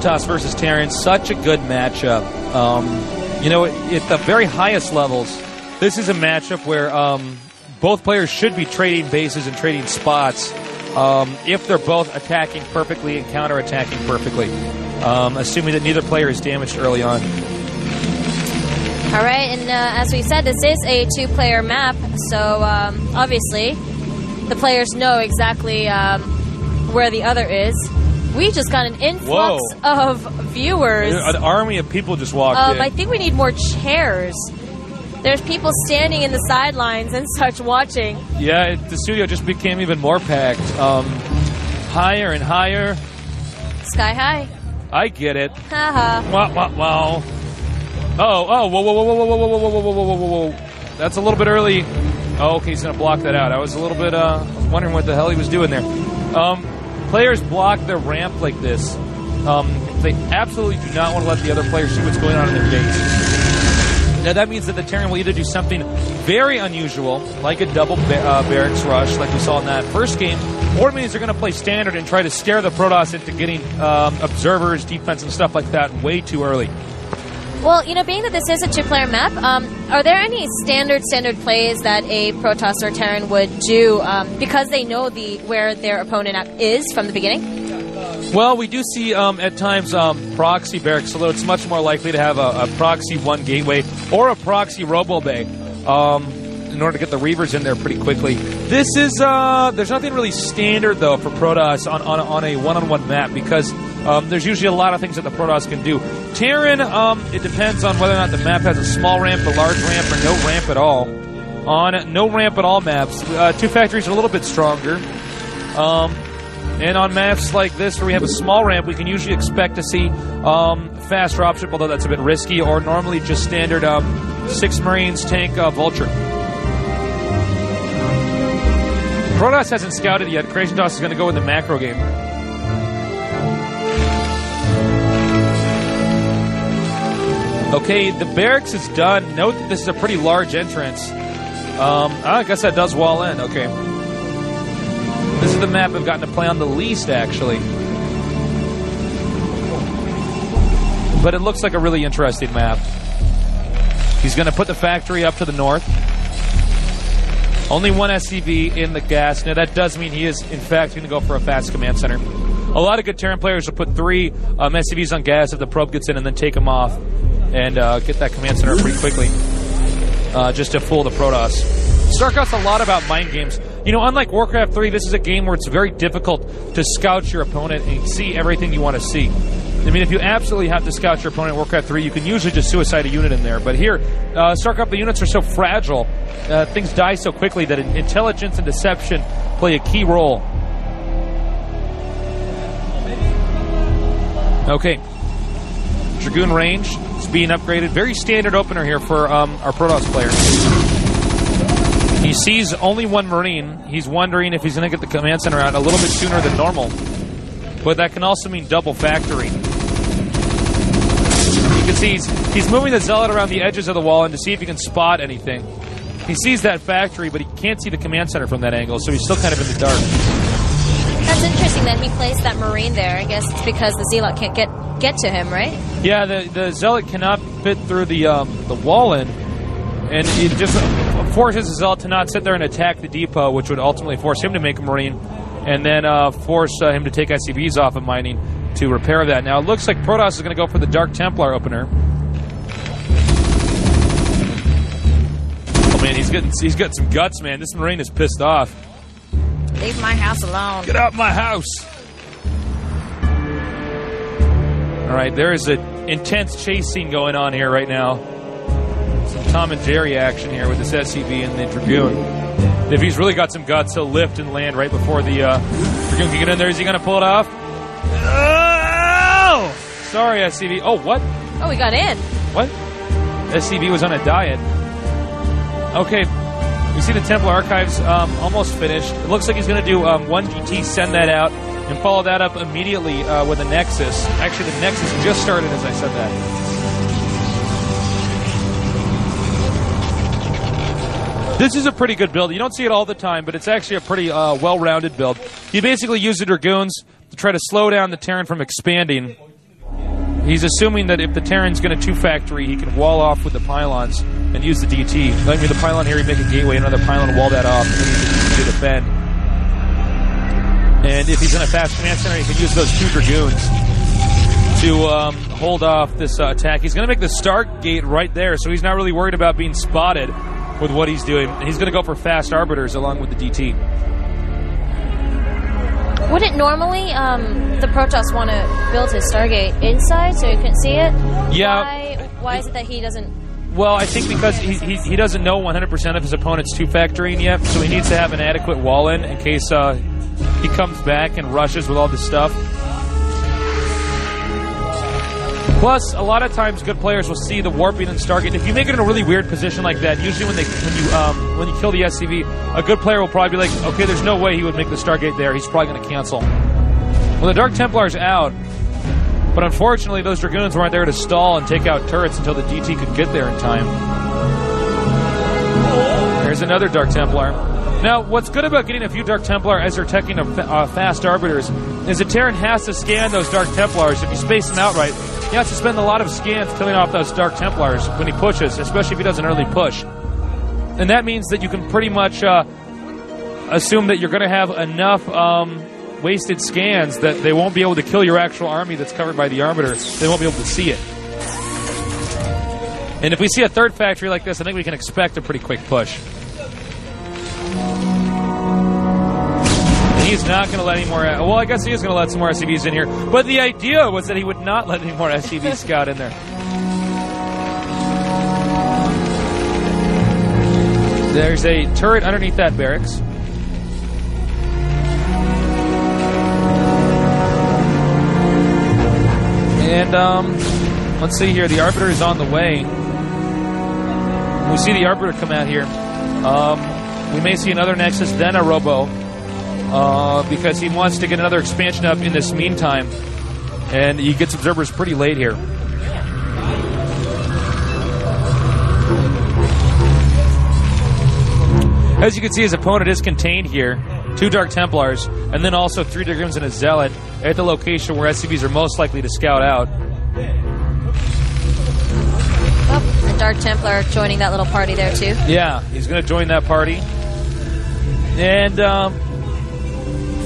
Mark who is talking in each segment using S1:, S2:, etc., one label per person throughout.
S1: Protoss versus Terran, such a good matchup. Um, you know, at the very highest levels, this is a matchup where um, both players should be trading bases and trading spots um, if they're both attacking perfectly and counterattacking perfectly, um, assuming that neither player is damaged early on.
S2: All right, and uh, as we said, this is a two-player map, so um, obviously the players know exactly um, where the other is. We just got an influx
S1: Whoa.
S2: of viewers.
S1: An army of people just walked
S2: Um,
S1: in.
S2: I think we need more chairs. There's people standing in the sidelines and such watching.
S1: yeah, it, the studio just became even more packed. Um, higher and higher.
S2: Sky high.
S1: I get it.
S2: Haha.
S1: Wow, wow, wow. Oh, oh, whoa, whoa, whoa, whoa, whoa, whoa, whoa, whoa, whoa, whoa, whoa, whoa. That's a little bit early. Oh, okay, he's going to block that out. I was a little bit uh, wondering what the hell he was doing there. Um, players block their ramp like this. Um, they absolutely do not want to let the other players see what's going on in their base. Now, that means that the Terran will either do something very unusual, like a double ba- uh, barracks rush, like we saw in that first game, or it means they're going to play standard and try to scare the Protoss into getting um, observers, defense, and stuff like that way too early.
S2: Well, you know, being that this is a two-player map, um, are there any standard standard plays that a Protoss or Terran would do um, because they know the where their opponent is from the beginning?
S1: Well, we do see um, at times um, proxy barracks, although it's much more likely to have a, a proxy one gateway or a proxy robo bay um, in order to get the reavers in there pretty quickly. This is uh, there's nothing really standard though for Protoss on, on, on a one-on-one map because um, there's usually a lot of things that the Protoss can do. Terran, um, it depends on whether or not the map has a small ramp, a large ramp, or no ramp at all. On no ramp at all maps, uh, two factories are a little bit stronger. Um, and on maps like this, where we have a small ramp, we can usually expect to see um, fast dropship, although that's a bit risky, or normally just standard um, six Marines tank uh, Vulture. Protoss hasn't scouted yet. Creation Toss is going to go in the macro game. Okay, the barracks is done. Note that this is a pretty large entrance. Um, I guess that does wall in. Okay. This is the map I've gotten to play on the least, actually. But it looks like a really interesting map. He's going to put the factory up to the north. Only one SCV in the gas. Now, that does mean he is, in fact, going to go for a fast command center. A lot of good Terran players will put three um, SCVs on gas if the probe gets in and then take them off and uh, get that command center pretty quickly uh, just to fool the Protoss. StarCraft's a lot about mind games. You know, unlike Warcraft 3, this is a game where it's very difficult to scout your opponent and see everything you want to see. I mean, if you absolutely have to scout your opponent in Warcraft 3, you can usually just suicide a unit in there. But here, uh, StarCraft, the units are so fragile, uh, things die so quickly that intelligence and deception play a key role. Okay. Dragoon range is being upgraded. Very standard opener here for um, our Protoss player. He sees only one Marine. He's wondering if he's going to get the command center out a little bit sooner than normal. But that can also mean double factory. You can see he's, he's moving the Zealot around the edges of the wall and to see if he can spot anything. He sees that factory, but he can't see the command center from that angle, so he's still kind of in the dark.
S2: That's interesting that he placed that Marine there. I guess it's because the Zealot can't get get to him, right?
S1: Yeah, the, the Zealot cannot fit through the um, the wall in, and it just forces the Zealot to not sit there and attack the depot, which would ultimately force him to make a Marine, and then uh, force uh, him to take SCVs off of mining to repair that. Now, it looks like Protoss is going to go for the Dark Templar opener. Oh, man, he's getting he's got some guts, man. This Marine is pissed off.
S2: Leave my house alone.
S1: Get out my house! All right, there is an intense chase scene going on here right now. Some Tom and Jerry action here with this SCV and the Dragoon. If he's really got some guts, he'll lift and land right before the uh, Dragoon can get in there. Is he going to pull it off? Oh! Sorry, SCV. Oh, what?
S2: Oh, we got in.
S1: What? SCV was on a diet. Okay, We see the Templar Archives um, almost finished. It looks like he's going to do um, one GT, send that out, and follow that up immediately uh, with a Nexus. Actually, the Nexus just started as I said that. This is a pretty good build. You don't see it all the time, but it's actually a pretty uh, well-rounded build. You basically use the Dragoons to try to slow down the Terran from expanding. He's assuming that if the Terran's going to two factory, he can wall off with the pylons and use the DT. Let me the pylon here, he make a gateway, another pylon wall that off, and then DT to defend. And if he's in a fast command center, he can use those two Dragoons to um, hold off this uh, attack. He's going to make the Stargate right there, so he's not really worried about being spotted with what he's doing. He's going to go for fast arbiters along with the DT.
S2: Wouldn't normally um, the Protoss want to build his Stargate inside so you can see it?
S1: Yeah.
S2: Why, why is it that he doesn't?
S1: Well, I think because he, he, he doesn't know 100% of his opponent's two factoring yet, so he needs to have an adequate wall in in case uh, he comes back and rushes with all this stuff. Plus, a lot of times, good players will see the warping and Stargate. If you make it in a really weird position like that, usually when they when you um, when you kill the SCV, a good player will probably be like, okay, there's no way he would make the Stargate there. He's probably going to cancel. Well, the Dark Templar's out, but unfortunately, those Dragoons weren't there to stall and take out turrets until the DT could get there in time. There's another Dark Templar. Now, what's good about getting a few Dark Templar as they're taking a uh, fast arbiters is that Terran has to scan those Dark Templars. If you space them out right, he has to spend a lot of scans killing off those Dark Templars when he pushes, especially if he does an early push. And that means that you can pretty much uh, assume that you're going to have enough um, wasted scans that they won't be able to kill your actual army that's covered by the Arbiter. They won't be able to see it. And if we see a third factory like this, I think we can expect a pretty quick push. He's not going to let any more. Well, I guess he is going to let some more SCVs in here. But the idea was that he would not let any more SCVs scout in there. There's a turret underneath that barracks. And um, let's see here. The Arbiter is on the way. We see the Arbiter come out here. Um, we may see another Nexus, then a Robo uh, because he wants to get another expansion up in this meantime. And he gets observers pretty late here. As you can see, his opponent is contained here. Two Dark Templars, and then also three Dragoons and a Zealot at the location where SCVs are most likely to scout out.
S2: Oh, a Dark Templar joining that little party there too.
S1: Yeah, he's going to join that party. And um,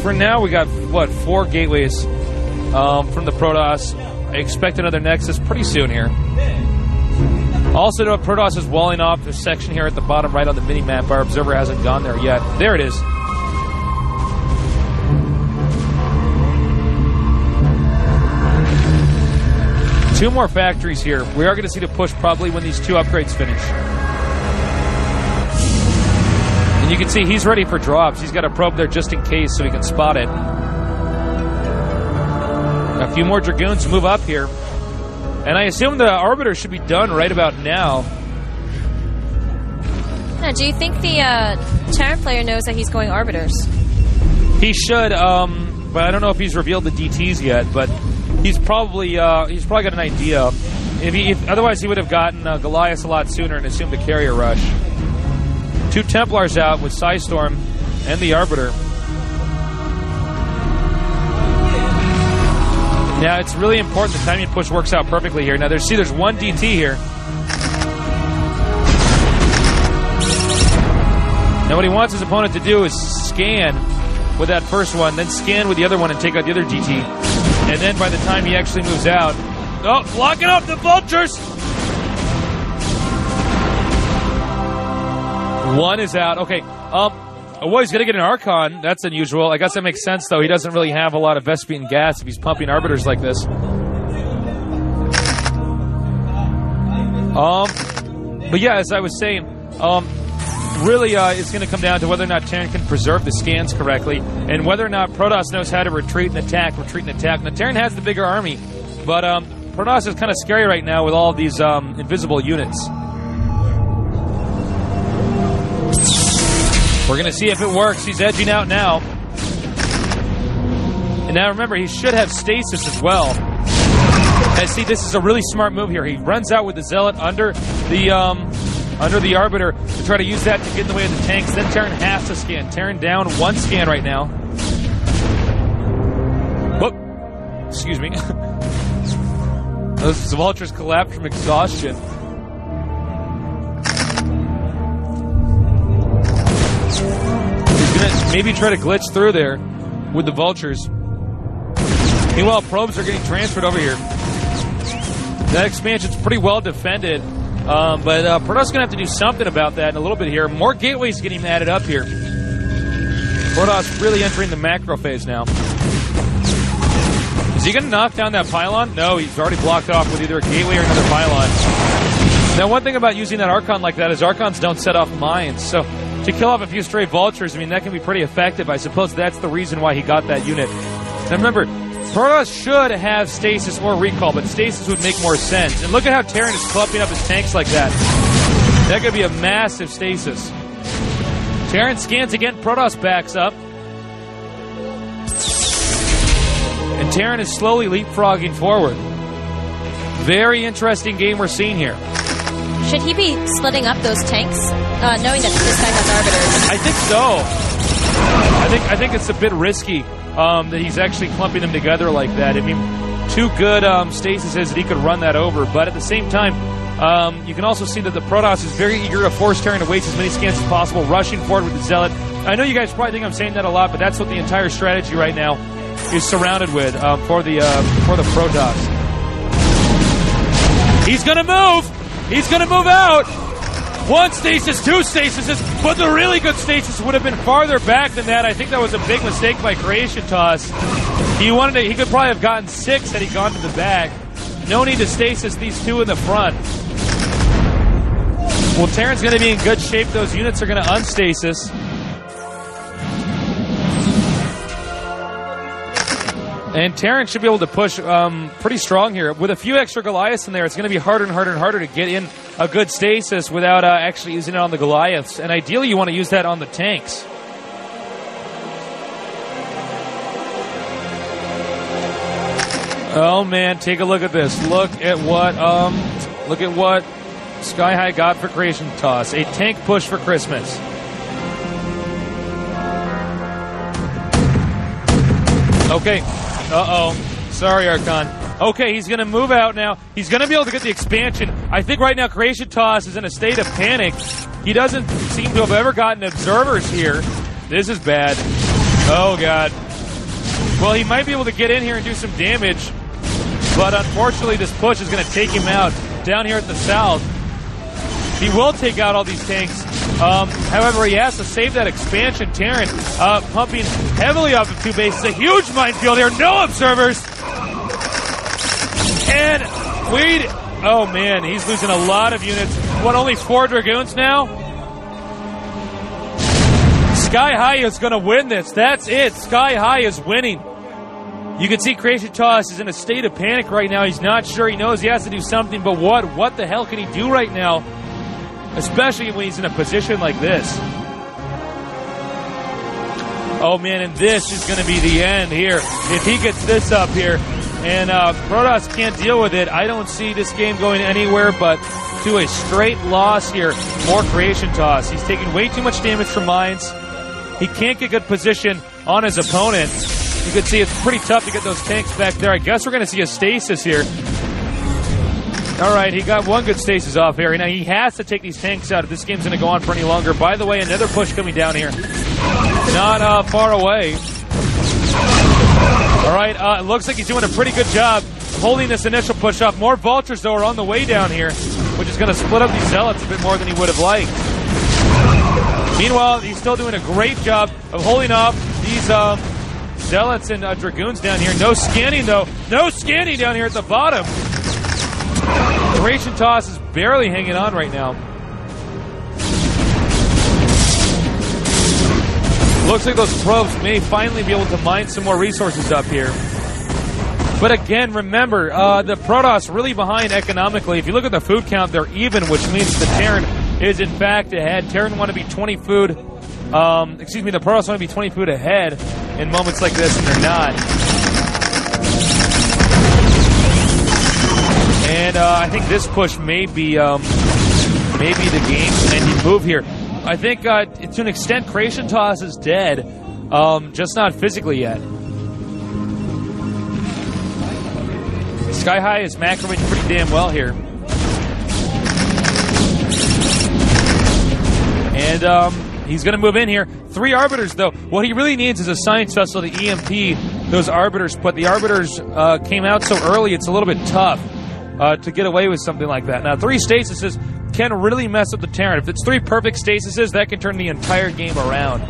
S1: for now, we got what four gateways um, from the Protoss. I expect another Nexus pretty soon here. Also, note Protoss is walling off this section here at the bottom right on the mini map. Our observer hasn't gone there yet. There it is. Two more factories here. We are going to see the push probably when these two upgrades finish. You can see he's ready for drops. He's got a probe there just in case so he can spot it. A few more Dragoons move up here. And I assume the Arbiter should be done right about now.
S2: Now, do you think the uh, Terran player knows that he's going Arbiters?
S1: He should, um, but I don't know if he's revealed the DTs yet. But he's probably uh, he's probably got an idea. If he, if, otherwise, he would have gotten uh, Goliath a lot sooner and assumed the carrier rush. Two Templars out with Psystorm and the Arbiter. Now it's really important the timing push works out perfectly here. Now there's see there's one DT here. Now what he wants his opponent to do is scan with that first one, then scan with the other one and take out the other DT. And then by the time he actually moves out, oh, blocking up the vultures. One is out. Okay. Um. Oh, he's going to get an Archon. That's unusual. I guess that makes sense, though. He doesn't really have a lot of Vespene gas if he's pumping Arbiters like this. Um. But yeah, as I was saying, um, really, uh, it's going to come down to whether or not Terran can preserve the scans correctly, and whether or not Protoss knows how to retreat and attack, retreat and attack. Now, Terran has the bigger army, but um, Protoss is kind of scary right now with all these um, invisible units. We're going to see if it works. He's edging out now. And now remember, he should have stasis as well. And see, this is a really smart move here. He runs out with the Zealot under the um, under the Arbiter to try to use that to get in the way of the tanks. Then Terran has to scan. Terran down one scan right now. Whoop. Excuse me. Those vultures collapse from exhaustion. Maybe try to glitch through there with the vultures. Meanwhile, probes are getting transferred over here. That expansion's pretty well defended, um, but uh, Protoss going to have to do something about that in a little bit here. More gateways getting added up here. Protoss really entering the macro phase now. Is he going to knock down that pylon? No, he's already blocked off with either a gateway or another pylon. Now, one thing about using that Archon like that is Archons don't set off mines, so to kill off a few stray vultures, I mean, that can be pretty effective. I suppose that's the reason why he got that unit. Now, remember, Protoss should have stasis or recall, but stasis would make more sense. And look at how Terran is clumping up his tanks like that. That could be a massive stasis. Terran scans again, Protoss backs up. And Terran is slowly leapfrogging forward. Very interesting game we're seeing here.
S2: Should he be splitting up those tanks, uh, knowing that this guy has arbiters?
S1: I think so. I think I think it's a bit risky um, that he's actually clumping them together like that. I mean, two good um, stasis is that he could run that over, but at the same time, um, you can also see that the Protoss is very eager to force Terran to waste as many scans as possible, rushing forward with the Zealot. I know you guys probably think I'm saying that a lot, but that's what the entire strategy right now is surrounded with um, for the uh, for the Protoss. He's gonna move. He's gonna move out. One stasis, two stasis, but the really good stasis would have been farther back than that. I think that was a big mistake by Creation Toss. He wanted to, he could probably have gotten six had he gone to the back. No need to stasis these two in the front. Well, Terran's going to be in good shape. Those units are going to unstasis. And Terran should be able to push um, pretty strong here. With a few extra Goliaths in there, it's going to be harder and harder and harder to get in a good stasis without uh, actually using it on the Goliaths. And ideally, you want to use that on the tanks. Oh man, take a look at this. Look at what um, look at what Sky High got for Creation Toss. A tank push for Christmas. Okay. Uh oh. Sorry, Archon. Okay, he's going to move out now. He's going to be able to get the expansion. I think right now Creation Toss is in a state of panic. He doesn't seem to have ever gotten observers here. This is bad. Oh, God. Well, he might be able to get in here and do some damage, but unfortunately, this push is going to take him out down here at the south. He will take out all these tanks. Um, however, he has to save that expansion. Terran uh, pumping heavily off of two bases. A huge minefield here. No observers. And Weed. Oh man, he's losing a lot of units. What? Only four dragoons now. Sky High is going to win this. That's it. Sky High is winning. You can see Creation Toss is in a state of panic right now. He's not sure. He knows he has to do something, but what? What the hell can he do right now? Especially when he's in a position like this. Oh man, and this is going to be the end here. If he gets this up here, and uh, Protoss can't deal with it, I don't see this game going anywhere but to a straight loss here More Creation Toss. He's taking way too much damage from mines. He can't get good position on his opponent. You can see it's pretty tough to get those tanks back there. I guess we're going to see a stasis here. All right, he got one good stasis off here. Now he has to take these tanks out if this game's going to go on for any longer. By the way, another push coming down here. Not uh, far away. All right, uh, looks like he's doing a pretty good job holding this initial push off. More vultures, though, are on the way down here, which is going to split up these zealots a bit more than he would have liked. Meanwhile, he's still doing a great job of holding off these um, zealots and uh, dragoons down here. No scanning, though. No scanning down here at the bottom. Creation Toss is barely hanging on right now. Looks like those probes may finally be able to mine some more resources up here. But again, remember, uh, the Protoss really behind economically. If you look at the food count, they're even, which means the Terran is in fact ahead. Terran want to be 20 food Um, excuse me, the Protoss want to be 20 food ahead in moments like this, and they're not. And uh, I think this push may be um, maybe the game-ending move here. I think uh, to an extent, Creation Toss is dead, um, just not physically yet. Sky High is macroing pretty damn well here. And um, he's going to move in here. Three Arbiters, though. What he really needs is a Science Vessel to EMP those Arbiters, but the Arbiters uh, came out so early, it's a little bit tough uh, to get away with something like that. Now, three Stasises can really mess up the Terran. If it's three perfect Stasises, that can turn the entire game around.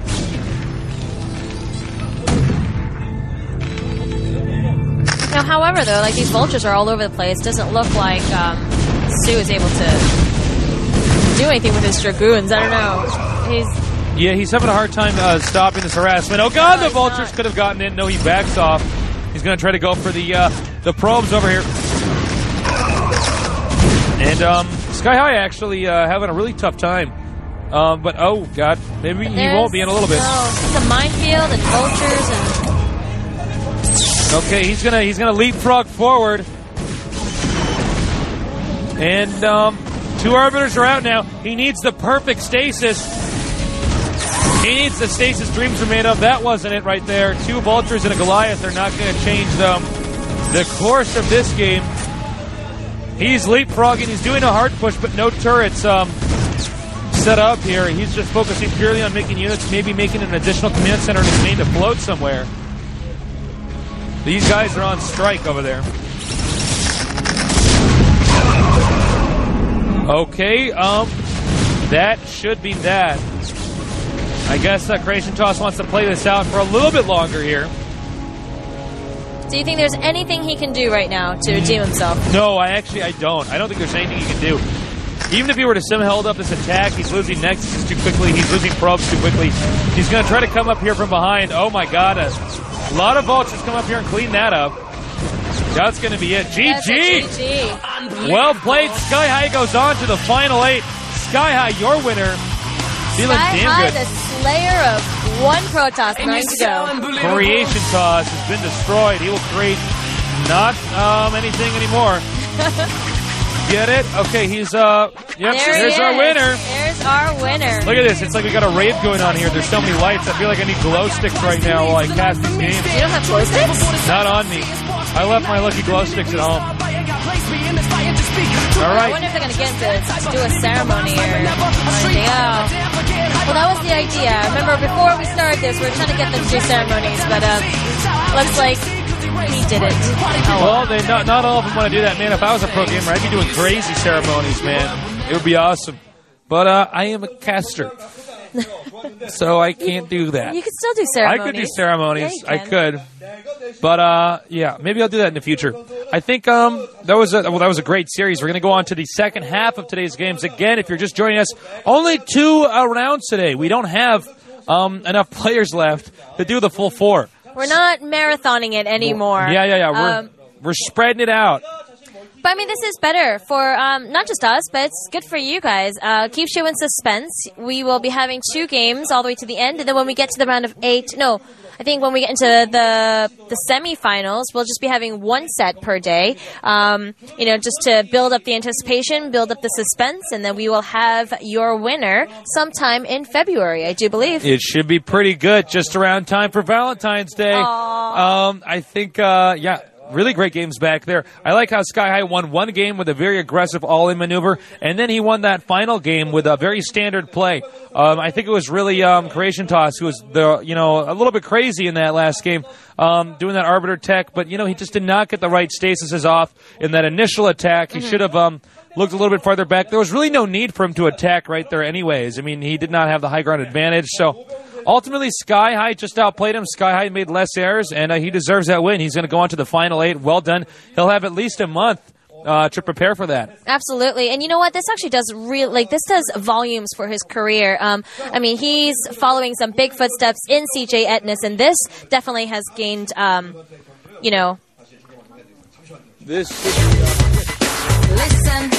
S2: Now, however, though, like these vultures are all over the place. Doesn't look like um, Stu is able to do anything with his dragoons. I don't know. He's
S1: Yeah, he's having a hard time uh, stopping this harassment. Oh God,
S2: No,
S1: the vultures could have gotten in. No, he backs off. He's going to try to go for the uh, the probes over here. And um, Sky High actually uh, having a really tough time. Um, but oh God, maybe he won't be in a little bit.
S2: No, it's a minefield and vultures and
S1: Okay, he's gonna he's gonna leapfrog forward. And um, two arbiters are out now. He needs the perfect stasis. He needs the stasis dreams are made of. That wasn't it right there. Two vultures and a Goliath are not going to change them. the course of this game. He's leapfrogging. He's doing a hard push, but no turrets um, set up here. He's just focusing purely on making units, maybe making an additional command center in his main to float somewhere. These guys are on strike over there. Okay, um, that should be that. I guess uh, Creation Toss wants to play this out for a little bit longer here.
S2: Do you think there's anything he can do right now to redeem himself?
S1: No, I actually I don't. I don't think there's anything he can do. Even if he were to somehow hold up this attack, he's losing nexuses too quickly. He's losing probes too quickly. He's going to try to come up here from behind. Oh my god, a lot of vultures come up here and clean that up. That's going to be it. GG.
S2: GG.
S1: Well played. Sky High goes on to the final eight. Sky High, your winner. Feeling
S2: Sky
S1: damn
S2: High,
S1: good.
S2: The slayer of one Protoss, nine to go.
S1: Creation toss has been destroyed. He will create not um, anything anymore. Get it? Okay, he's uh. Yep.
S2: There he
S1: there's our
S2: is.
S1: winner.
S2: There's our winner.
S1: Look at this. It's like we got a rave going on here. There's so many lights. I feel like I need glow sticks right now while I cast these games.
S2: You don't have glow sticks?
S1: Not on me. I left my lucky glow sticks at home. All
S2: I wonder if they're going to get to do a ceremony or anything. Oh. Well, that was the idea. Remember, before we started this, we were trying to get them to do ceremonies, but um, looks like he did it. Oh,
S1: Well, they not not all of them want to do that, man. If I was a pro gamer, I'd be doing crazy ceremonies, man. It would be awesome. But uh, I am a caster, so I can't do that.
S2: You could still do ceremonies.
S1: I
S2: ceremonies.
S1: could do ceremonies.
S2: Yeah, you
S1: I
S2: can.
S1: could. But uh, yeah, maybe I'll do that in the future. I think um, that was a well, that was a great series. We're going to go on to the second half of today's games. Again, if you're just joining us, only two uh, rounds today. We don't have um, enough players left to do the full four.
S2: We're not marathoning it anymore.
S1: Yeah, yeah, yeah. We're
S2: Um,
S1: we're spreading it out.
S2: But I mean, this is better for um, not just us, but it's good for you guys. Uh, keeps you in suspense. We will be having two games all the way to the end, and then when we get to the round of eight, no, I think when we get into the the semifinals, we'll just be having one set per day. Um, you know, just to build up the anticipation, build up the suspense, and then we will have your winner sometime in February, I do believe.
S1: It should be pretty good, just around time for Valentine's Day. Um, I think, uh, yeah, really great games back there. I like how Sky High won one game with a very aggressive all-in maneuver, and then he won that final game with a very standard play. Um, I think it was really um, Creation Toss who was the, you know, a little bit crazy in that last game, um, doing that Arbiter tech, but you know he just did not get the right stasises off in that initial attack. He should have. Um, looked a little bit farther back. There was really no need for him to attack right there, anyways. I mean, he did not have the high ground advantage. So ultimately, Sky High just outplayed him. Sky High made less errors, and uh, he deserves that win. He's going to go on to the final eight. Well done. He'll have at least a month uh, to prepare for that.
S2: Absolutely, and you know what? This actually does real like this does volumes for his career. Um, I mean, he's following some big footsteps in CJ Entus, and this definitely has gained, um, you know,
S1: This
S3: Listen,